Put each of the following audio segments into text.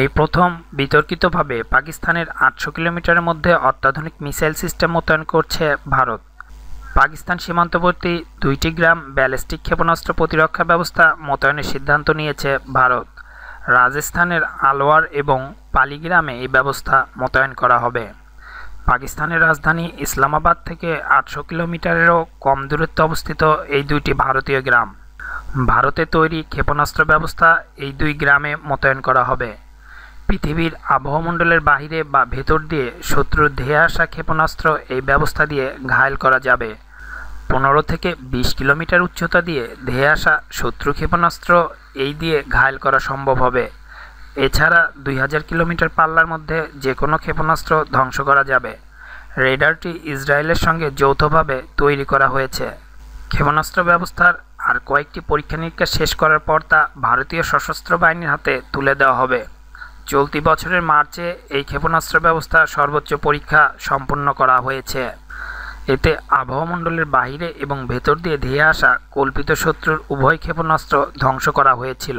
এই প্রথম বিতর্কিতভাবে পাকিস্তানের আটশো কিলোমিটারের মধ্যে অত্যাধুনিক মিসাইল সিস্টেম মোতায়েন করছে ভারত। পাকিস্তান সীমান্তবর্তী দুইটি গ্রাম ব্যালিস্টিক ক্ষেপণাস্ত্র প্রতিরক্ষা ব্যবস্থা মোতায়েনের সিদ্ধান্ত নিয়েছে ভারত। রাজস্থানের আলোয়ার এবং পালিগ্রামে এই ব্যবস্থা মোতায়েন করা হবে। পাকিস্তানের রাজধানী ইসলামাবাদ থেকে আটশো কিলোমিটারেরও কম দূরত্বে অবস্থিত এই দুইটি ভারতীয় গ্রাম। ভারতে তৈরি ক্ষেপণাস্ত্র ব্যবস্থা এই দুই গ্রামে মোতায়েন করা হবে। পৃথিবীর আবহমণ্ডলের বাহিরে বা ভেতর দিয়ে শত্রুর ধেয়ে আসা ক্ষেপণাস্ত্র এই ব্যবস্থা দিয়ে ঘায়েল করা যাবে। পনেরো থেকে বিশ কিলোমিটার উচ্চতা দিয়ে ধেয়ে আসা শত্রু ক্ষেপণাস্ত্র এই দিয়ে ঘায়েল করা সম্ভব হবে। এছাড়া দুই হাজার কিলোমিটার পাল্লার মধ্যে যে কোনো ক্ষেপণাস্ত্র ধ্বংস করা যাবে। রেডারটি ইসরায়েলের সঙ্গে যৌথভাবে তৈরি করা হয়েছে। ক্ষেপণাস্ত্র ব্যবস্থার আর কয়েকটি পরীক্ষা নিরীক্ষা শেষ করার পর তা ভারতীয় সশস্ত্র বাহিনীর হাতে তুলে দেওয়া হবে। চলতি বছরের মার্চে এই ক্ষেপণাস্ত্র ব্যবস্থা সর্বোচ্চ পরীক্ষা সম্পন্ন করা হয়েছে। এতে আবহমণ্ডলের বাহিরে এবং ভেতর দিয়ে ধেয়ে আসা কল্পিত শত্রুর উভয় ক্ষেপণাস্ত্র ধ্বংস করা হয়েছিল।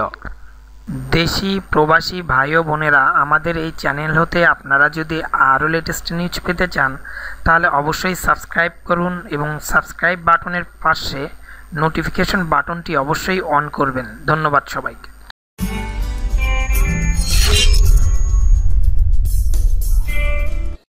দেশি, প্রবাসী ভাই ও বোনেরা, আমাদের এই চ্যানেল হতে আপনারা যদি আরও লেটেস্ট নিউজ পেতে চান, তাহলে অবশ্যই সাবস্ক্রাইব করুন এবং সাবস্ক্রাইব বাটনের পাশে নোটিফিকেশন বাটনটি অবশ্যই অন করবেন। ধন্যবাদ সবাইকে।